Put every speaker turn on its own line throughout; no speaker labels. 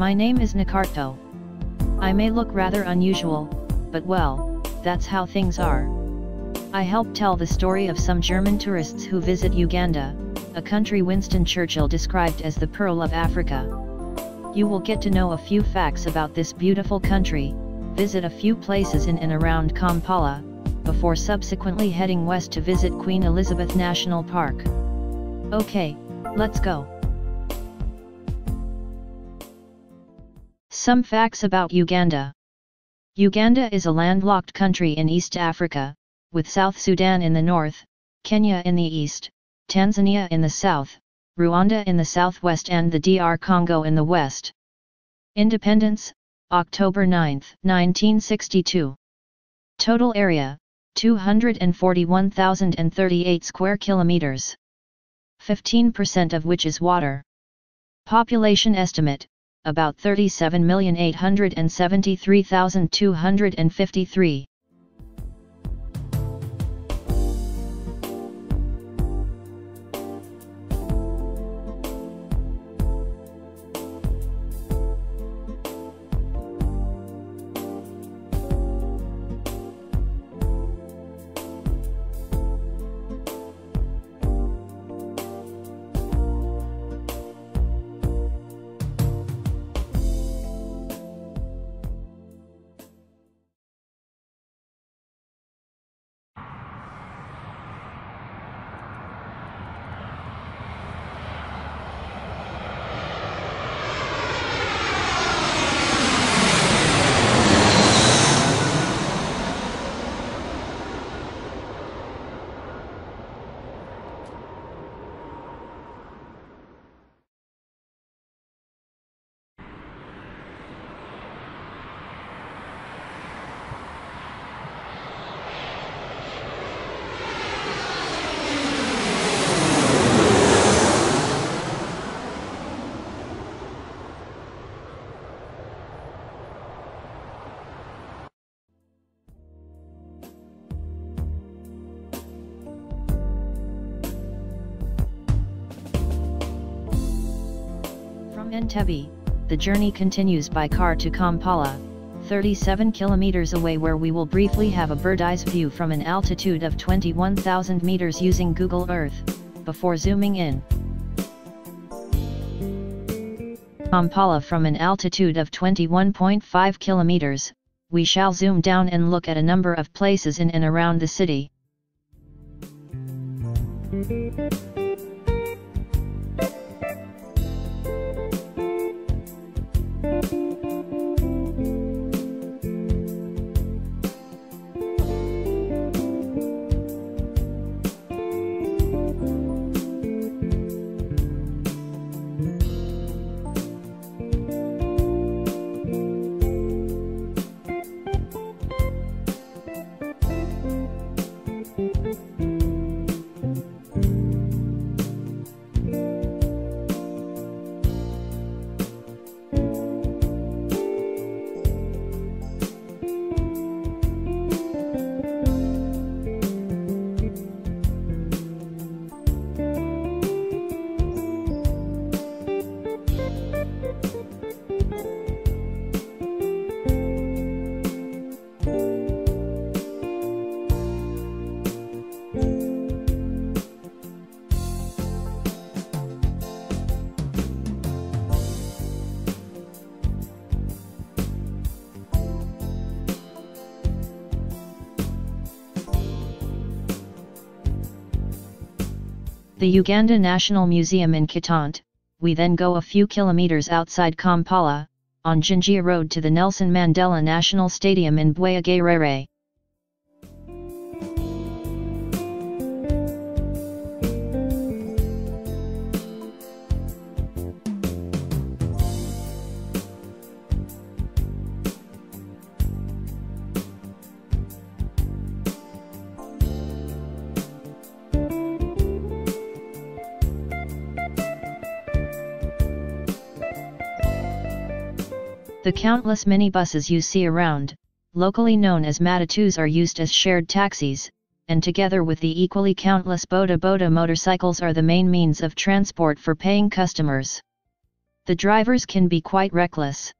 My name is Nakato. I may look rather unusual, but well, that's how things are. I help tell the story of some German tourists who visit Uganda, a country Winston Churchill described as the Pearl of Africa. You will get to know a few facts about this beautiful country, visit a few places in and around Kampala, before subsequently heading west to visit Queen Elizabeth National Park. Okay, let's go. Some facts about Uganda. Uganda is a landlocked country in East Africa, with South Sudan in the north, Kenya in the east, Tanzania in the south, Rwanda in the southwest and the DR Congo in the west. Independence, October 9, 1962. Total area, 241,038 square kilometers. 15% of which is water. Population estimate, about 37,873,253. Entebbe, the journey continues by car to Kampala, 37 kilometers away where we will briefly have a bird's view from an altitude of 21,000 meters using Google Earth, before zooming in. Kampala from an altitude of 21.5 kilometers, we shall zoom down and look at a number of places in and around the city. The Uganda National Museum in Kitante, we then go a few kilometers outside Kampala, on Jinja Road to the Nelson Mandela National Stadium in Bweyogerere. The countless minibuses you see around, locally known as matatus are used as shared taxis, and together with the equally countless boda boda motorcycles are the main means of transport for paying customers. The drivers can be quite reckless.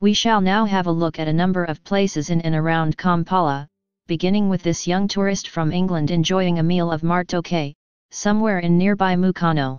We shall now have a look at a number of places in and around Kampala, beginning with this young tourist from England enjoying a meal of matoke, somewhere in nearby Mukono.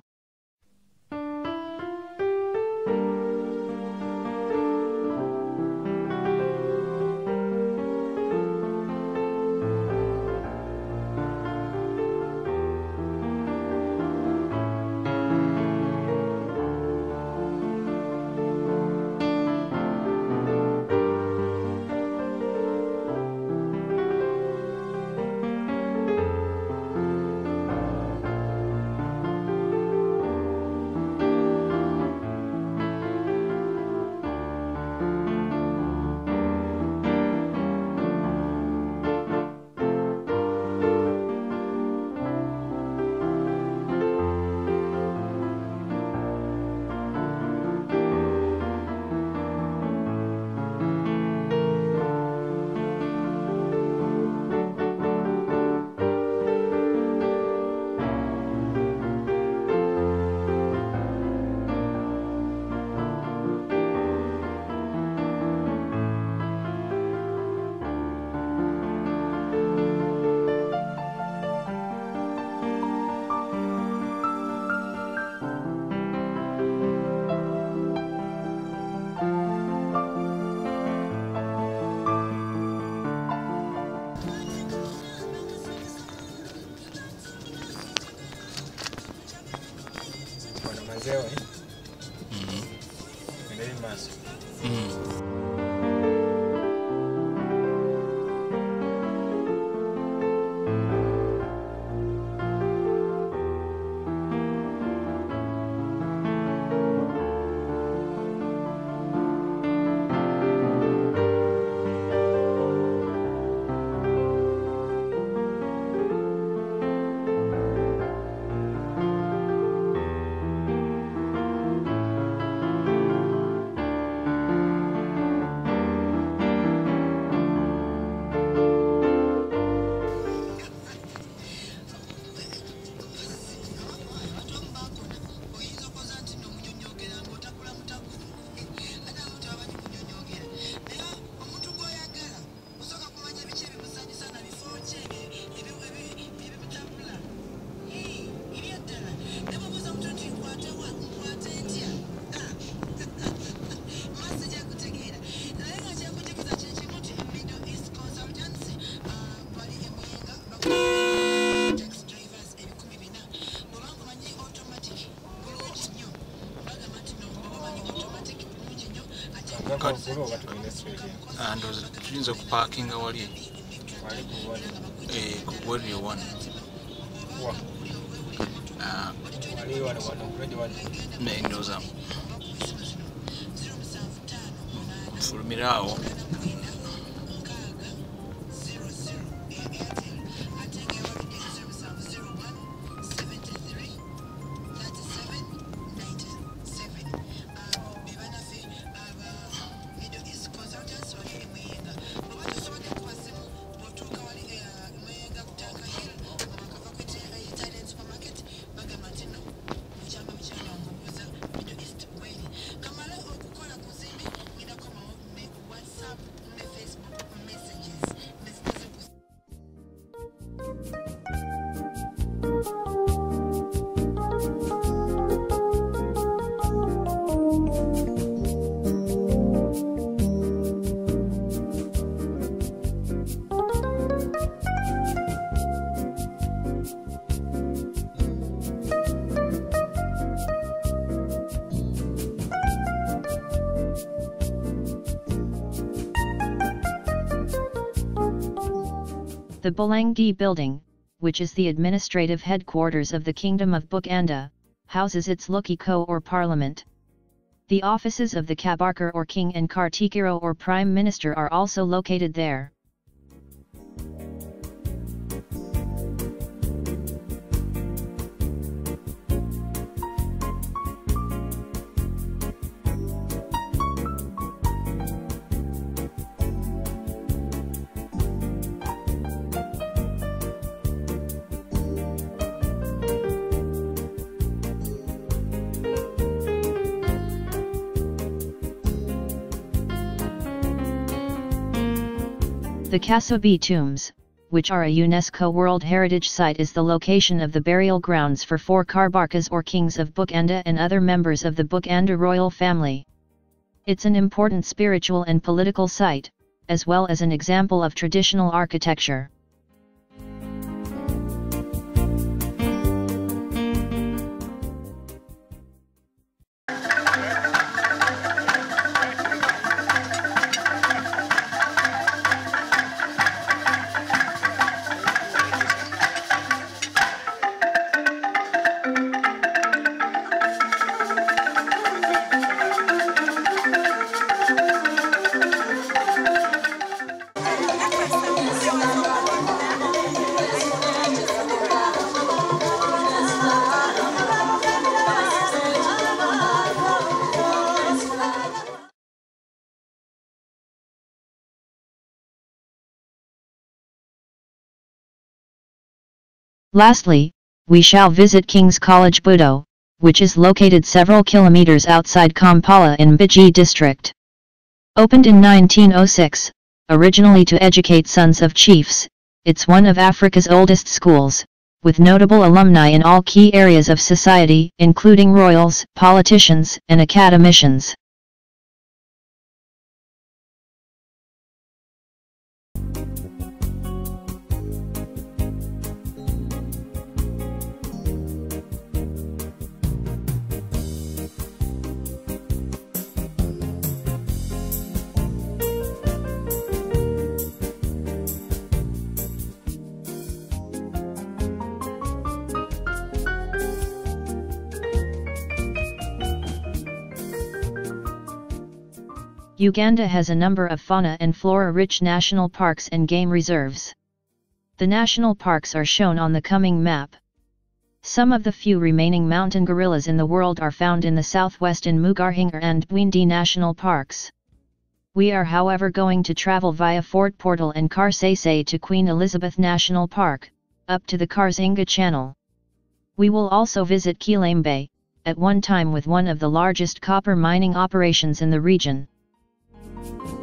oba oba tugenda straight
ah, ndowooza tuyinza okupaakinga wali
wali ku
bweri one.
Eh,
ah.
Wali wano wano bulwadde
wano ndowooza. Nfulumira awo.
The Bulange building, which is the administrative headquarters of the Kingdom of Buganda, houses its Lukiko or parliament. The offices of the Kabaka or king and Katikkiro or prime minister are also located there. The Kasubi tombs, which are a UNESCO World Heritage Site is the location of the burial grounds for four Kabakas or kings of Buganda and other members of the Buganda royal family. It's an important spiritual and political site, as well as an example of traditional architecture. Lastly, we shall visit King's College Budo, which is located several kilometers outside Kampala in Biji district. Opened in 1906, originally to educate sons of chiefs, it's one of Africa's oldest schools, with notable alumni in all key areas of society, including royals, politicians, and academicians. Uganda has a number of fauna and flora-rich national parks and game reserves. The national parks are shown on the coming map. Some of the few remaining mountain gorillas in the world are found in the southwest in Mgahinga and Bwindi National Parks. We are however going to travel via Fort Portal and Kasese to Queen Elizabeth National Park, up to the Kazinga Channel. We will also visit Kilembe, at one time with one of the largest copper mining operations in the region. Bye.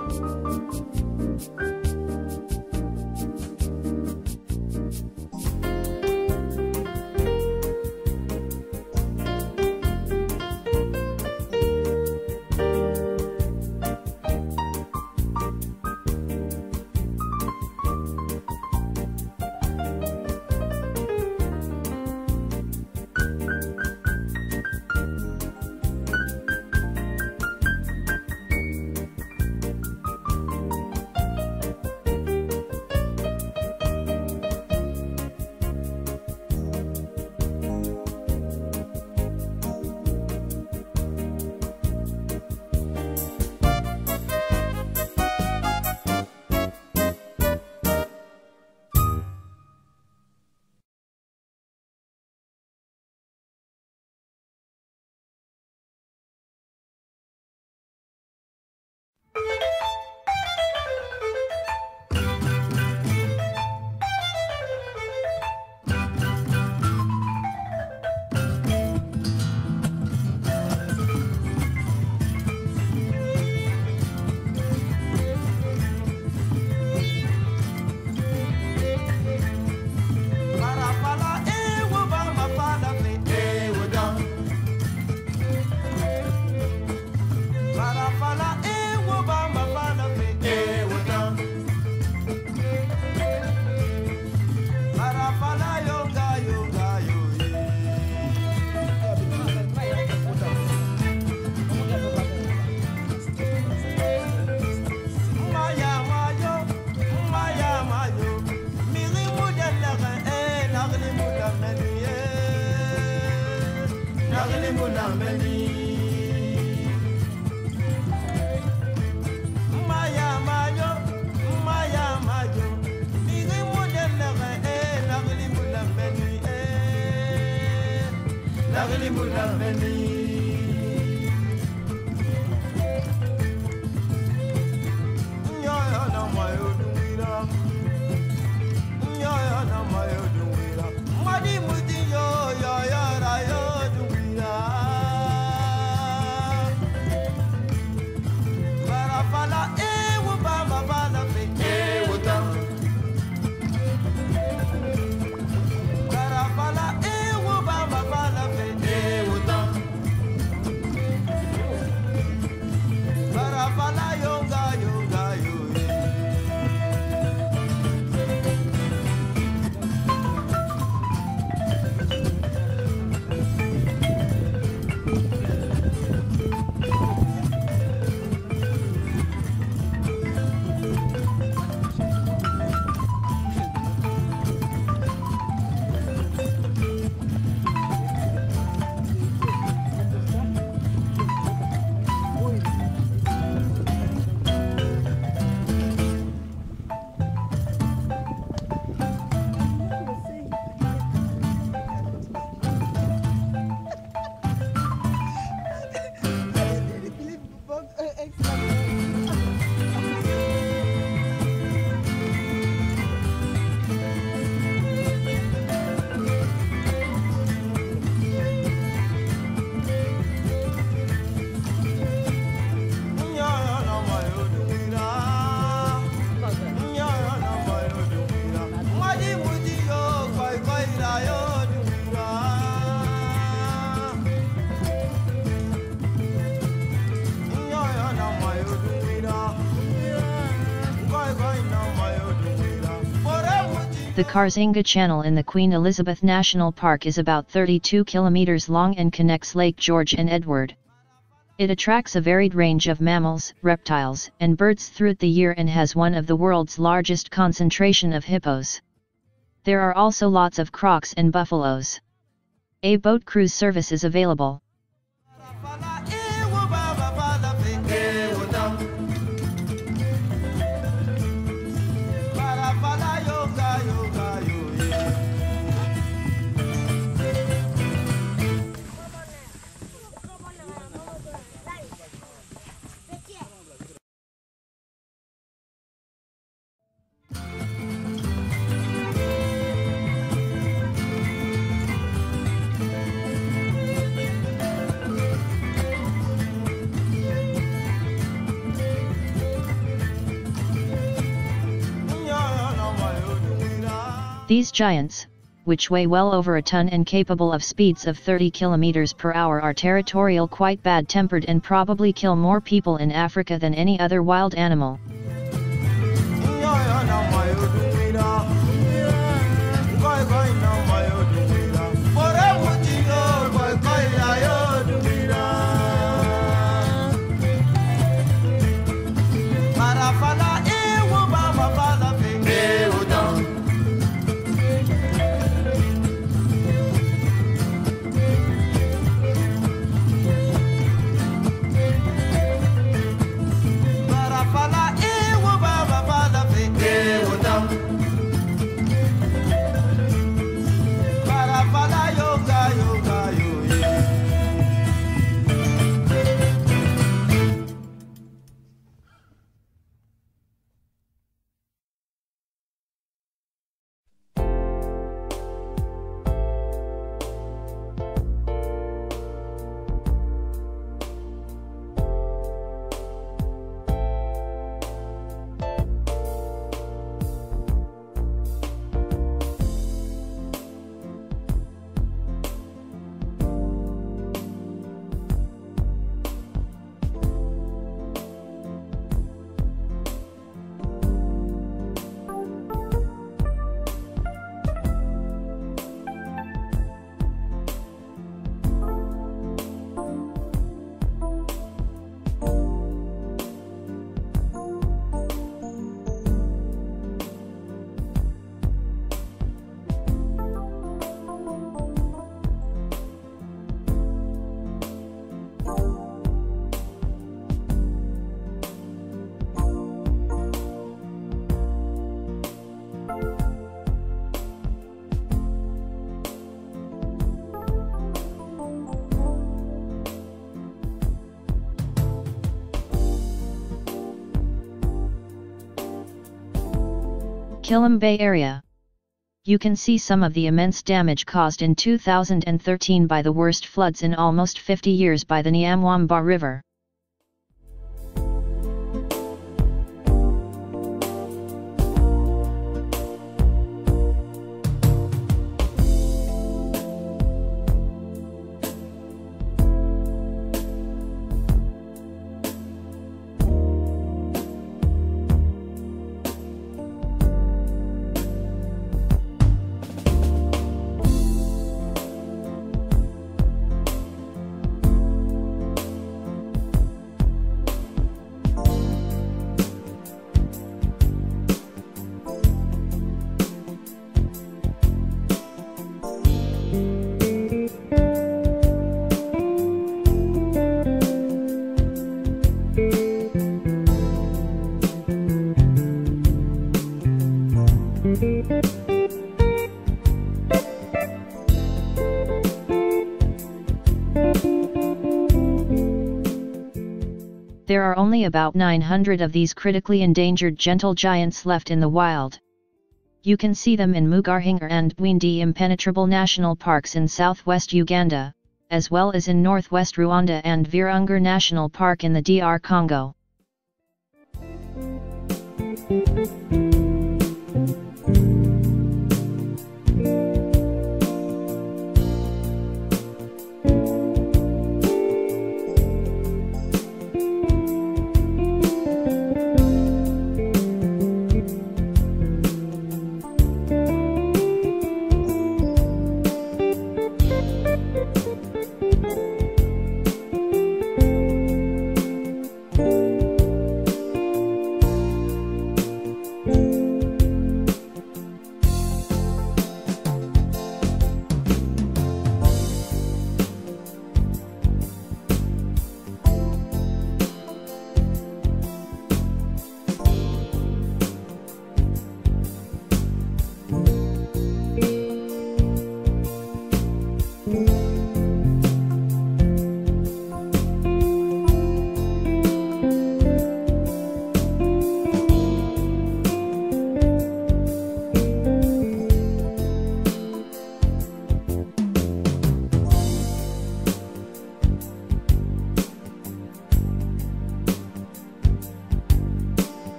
na meni The Kazinga Channel in the Queen Elizabeth National Park is about 32 kilometers long and connects Lake George and Edward. It attracts a varied range of mammals, reptiles, and birds throughout the year and has one of the world's largest concentration of hippos. There are also lots of crocs and buffaloes. A boat cruise service is available. These giants, which weigh well over a ton and capable of speeds of 30 km per hour are territorial quite bad-tempered and probably kill more people in Africa than any other wild animal. Kilembe area. You can see some of the immense damage caused in 2013 by the worst floods in almost 50 years by the Nyamwamba River. Are only about 900 of these critically endangered gentle giants left in the wild. You can see them in Mgahinga and Bwindi impenetrable national parks in southwest Uganda, as well as in northwest Rwanda and Virunga National Park in the DR Congo.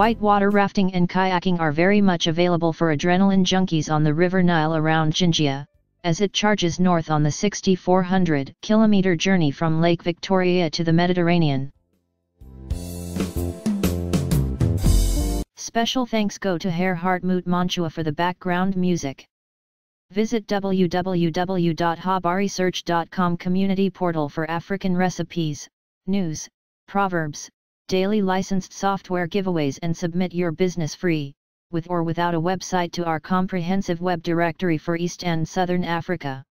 Whitewater rafting and kayaking are very much available for adrenaline junkies on the River Nile around Jinja, as it charges north on the 6,400 kilometer journey from Lake Victoria to the Mediterranean. Special thanks go to Herr Hartmut Mantua for the background music. Visit www.habarisearch.com community portal for African recipes, news, proverbs, daily licensed software giveaways and submit your business free, with or without a website to our comprehensive web directory for East and Southern Africa.